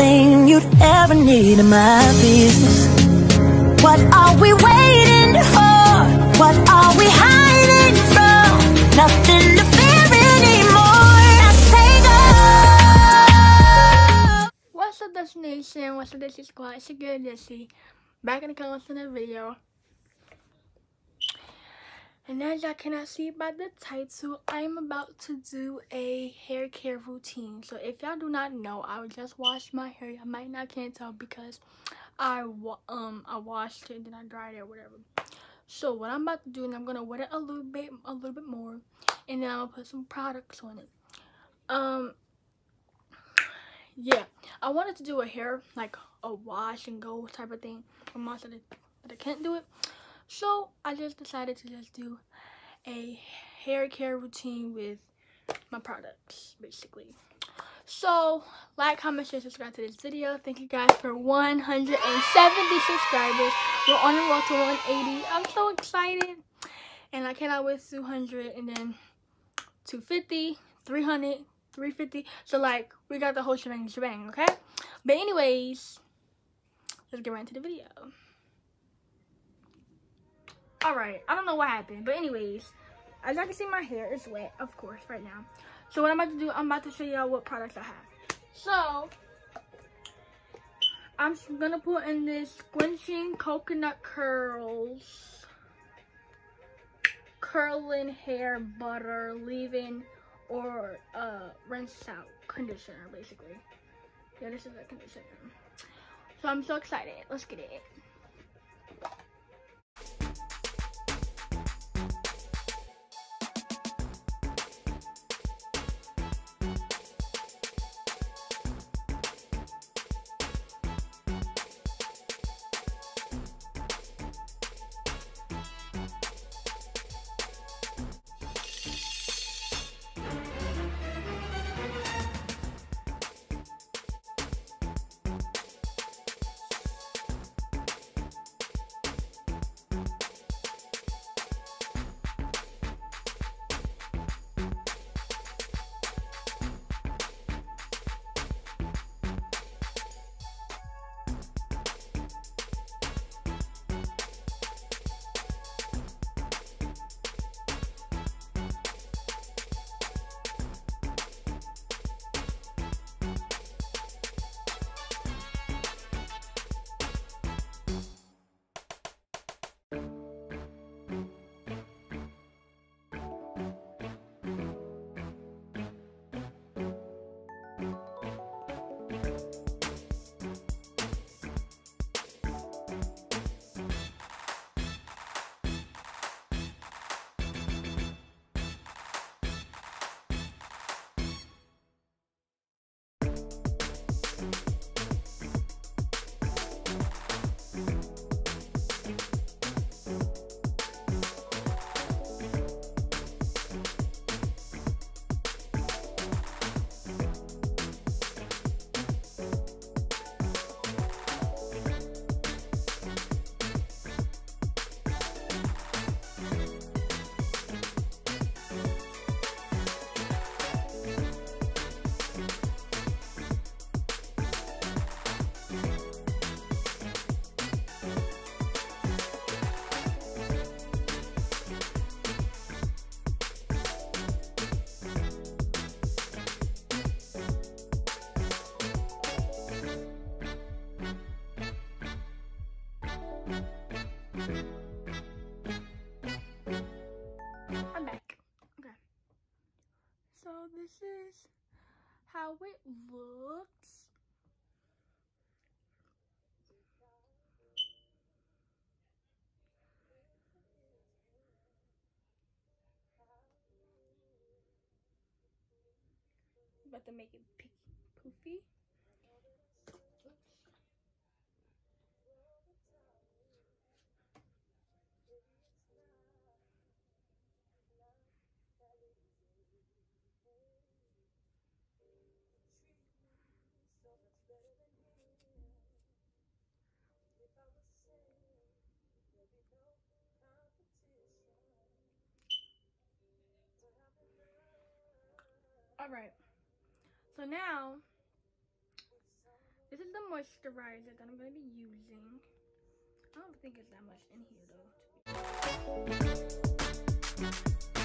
Thing you'd ever need in my business. What are we waiting for? What are we hiding from? Nothing to fear anymore. Let's take off. What's up, Destination? What's up, Desi Squad? It's your girl, Desi. Back in the comments in the video. And as y'all cannot see by the title, I'm about to do a hair care routine. So if y'all do not know, I just washed my hair. I might not can't tell because I um I washed it and then I dried it or whatever. So what I'm about to do, and I'm gonna wet it a little bit, a little bit more, and then I'm gonna put some products on it. Um, yeah, I wanted to do a hair like a wash and go type of thing. My mom said that I can't do it, so I just decided to just do a hair care routine with my products, basically. So, like, comment, share, subscribe to this video. Thank you guys for 170 subscribers. We're on the road to 180. I'm so excited. And I cannot wait 200 and then 250, 300, 350. So, like, we got the whole shebang, shebang, okay? But anyways, let's get right into the video. Alright, I don't know what happened. But anyways, as y'all can see, my hair is wet, of course, right now. So what I'm about to do, I'm about to show y'all what products I have. So, I'm gonna put in this Quenching Coconut Curls Curling Hair Butter Leave-In or uh, Rinse Out Conditioner, basically. Yeah, this is a conditioner. So I'm so excited. Let's get it. It looks. About to make it poofy. All right. So now, this is the moisturizer that I'm going to be using. I don't think it's that much in here though.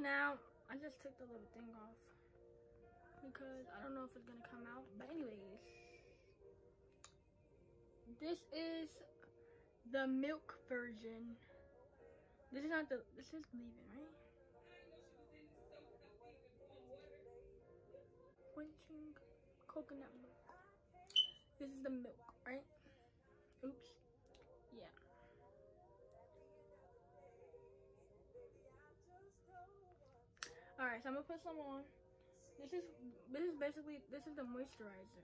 Now I just took the little thing off because I don't know if it's gonna come out. But anyways, this is the milk version. This is not the, this is leaving, right? Quenching coconut milk. This is the milk, right? Oops. Alright, so I'm gonna put some on. This is this is basically this is the moisturizer.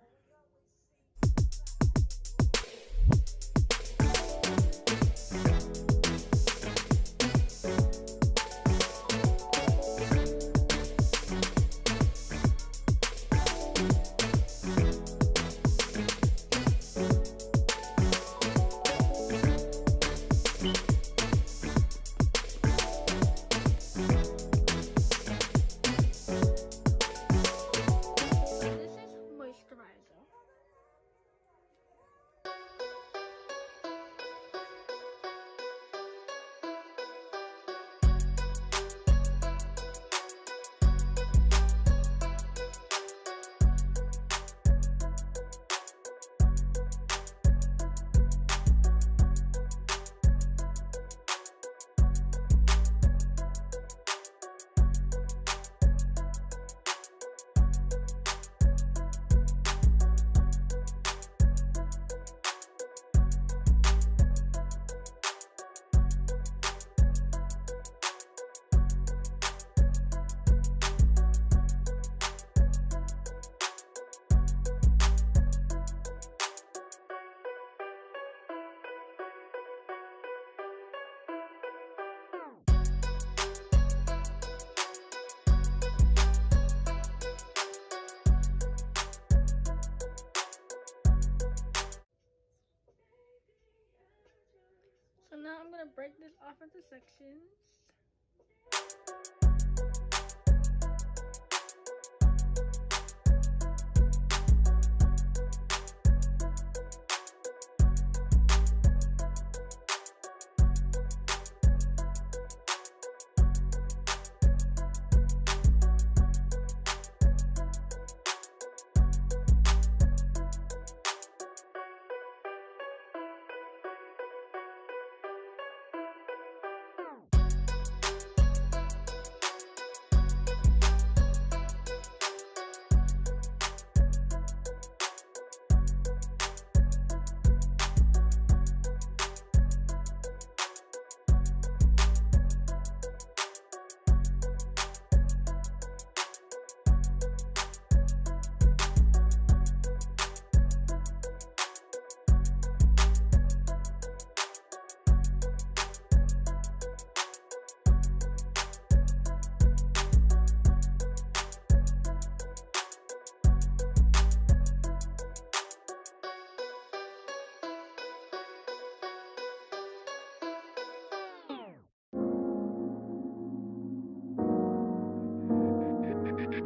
Break this off into sections.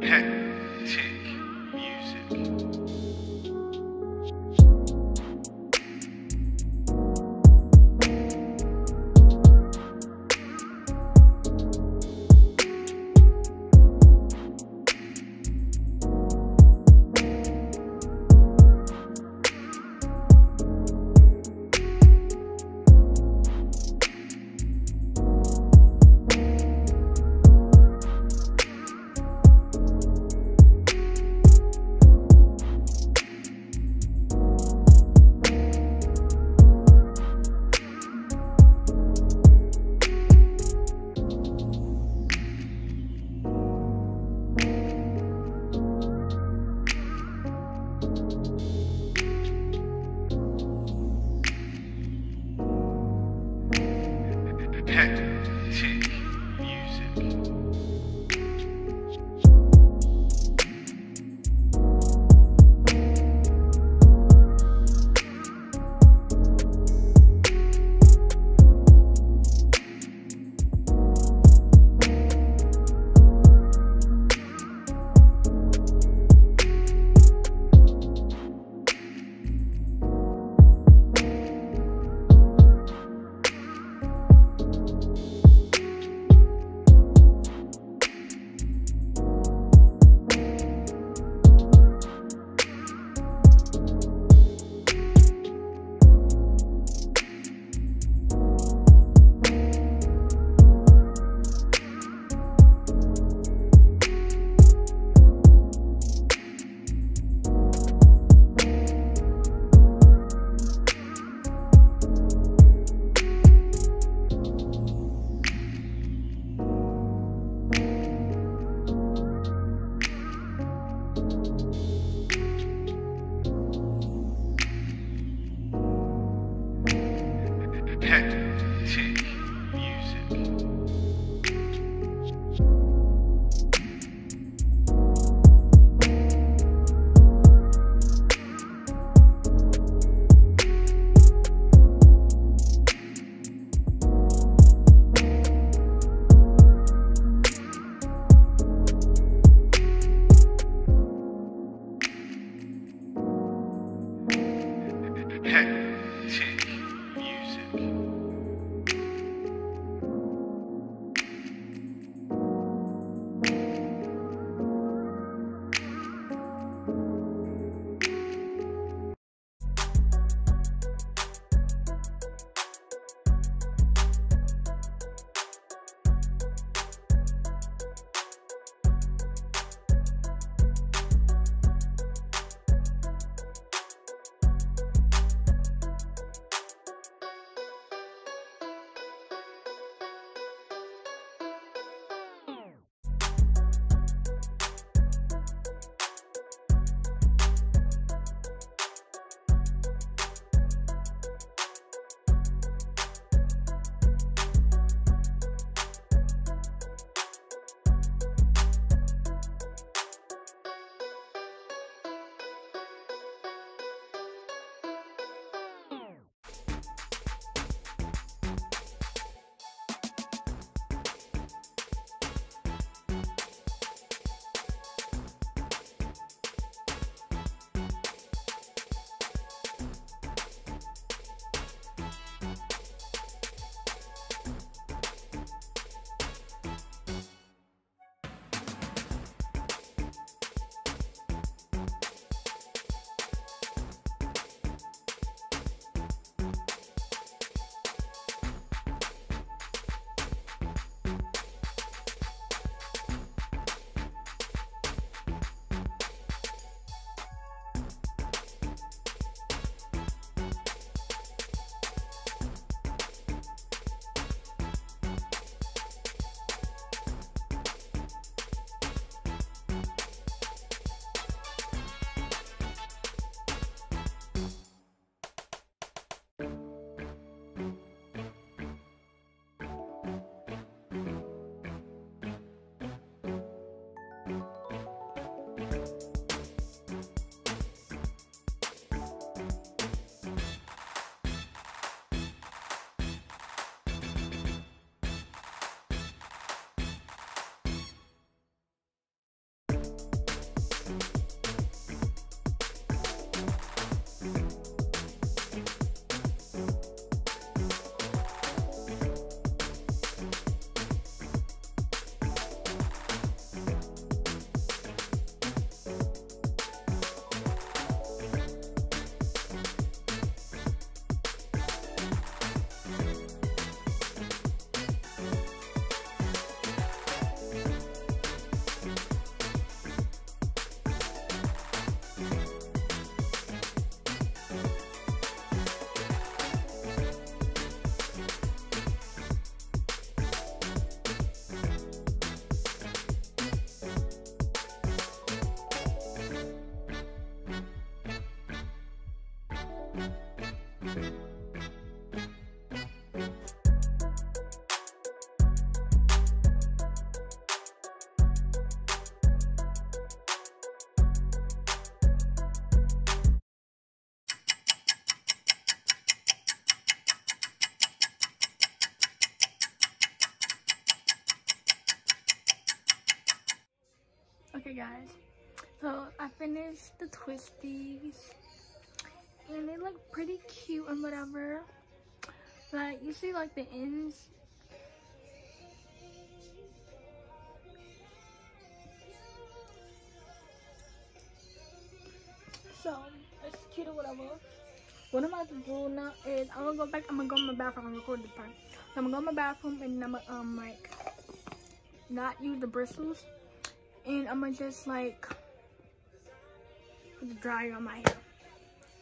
Hectic Guys, so I finished the twisties and they look pretty cute and whatever. But you see like the ends. So it's cute or whatever. What I'm about to do now is I'm gonna go back, I'm gonna go in my bathroom and record this part. So I'm gonna go in my bathroom and I'm gonna um like not use the bristles and I'm gonna just like the dryer on my hair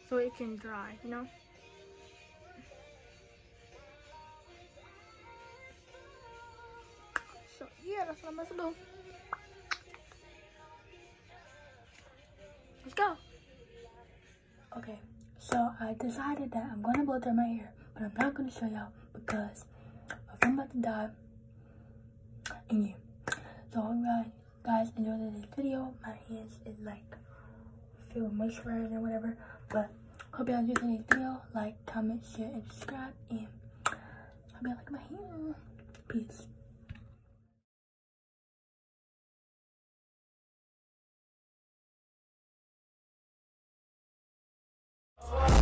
so it can dry, you know? So yeah, that's what I'm gonna do. Let's go. Okay, so I decided that I'm gonna blow dry my hair, but I'm not gonna show y'all because if I'm about to die. And yeah. So alright guys enjoyed this video. My hands is like feel moisturized and whatever. But hope y'all enjoy today's video. Like, comment, share, and subscribe. And hope y'all like my hair. Peace. Oh.